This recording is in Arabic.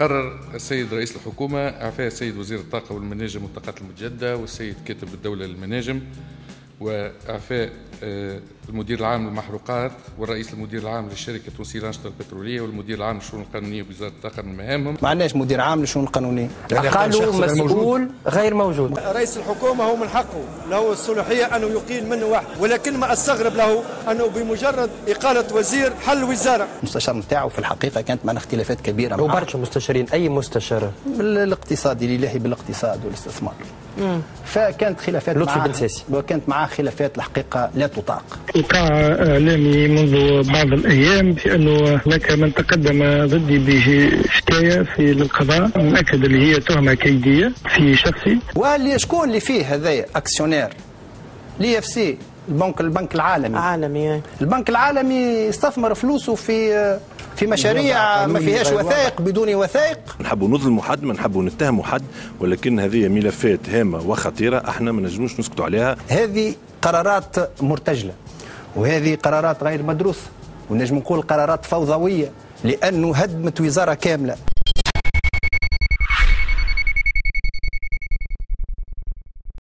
قرر السيد رئيس الحكومة إعفاء السيد وزير الطاقة والمناجم والطاقات المتجددة والسيد كاتب الدولة للمناجم وإعفاء آه، المدير العام للمحروقات والرئيس المدير العام للشركه التونسيه للانشطه البترولية والمدير العام للشؤون القانونية بوزاره الطاقه من مهامهم. ما عندناش مدير عام للشؤون القانونية. يعني قالوا مسؤول غير موجود. رئيس الحكومة هو من حقه له الصلاحيه أنه يقيل منه واحد ولكن ما أستغرب له أنه بمجرد إقالة وزير حل وزارة. المستشار نتاعو في الحقيقة كانت معنا اختلافات كبيرة هو برشا مستشارين أي مستشار؟ الاقتصادي لله بالاقتصاد والاستثمار. فكانت خلافات لطفي بن ساسي وكانت معاه خلافات الحقيقة لا تطاق. وقع إعلامي منذ بعض الأيام بانه هناك من تقدم ضدي بشكايه في القضاء. مؤكد اللي هي تهمة كيدية في شخصي. واللي شكون اللي فيه هذايا actionnaire؟ l'IFC البنك البنك العالمي. عالمي البنك العالمي استثمر فلوسه في في مشاريع ما فيهاش وثائق بدون وثائق. نحبوا نظلموا حد ما نحبوا نتهموا حد ولكن هذه ملفات هامة وخطيرة إحنا ما نجموش نسكتوا عليها. هذه قرارات مرتجلة. وهذه قرارات غير مدروسة ونجم نقول قرارات فوضوية لأنه هدمت وزارة كاملة.